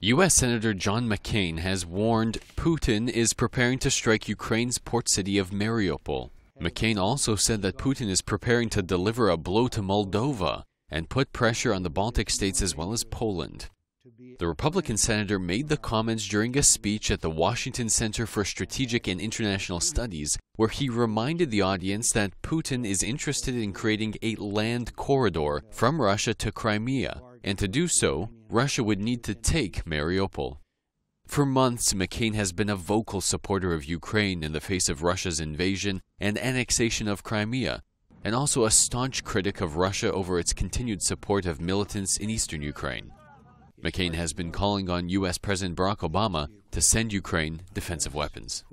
U.S. Senator John McCain has warned Putin is preparing to strike Ukraine's port city of Mariupol. McCain also said that Putin is preparing to deliver a blow to Moldova and put pressure on the Baltic states as well as Poland. The Republican senator made the comments during a speech at the Washington Center for Strategic and International Studies, where he reminded the audience that Putin is interested in creating a land corridor from Russia to Crimea, and to do so, Russia would need to take Mariupol. For months, McCain has been a vocal supporter of Ukraine in the face of Russia's invasion and annexation of Crimea, and also a staunch critic of Russia over its continued support of militants in eastern Ukraine. McCain has been calling on U.S. President Barack Obama to send Ukraine defensive weapons.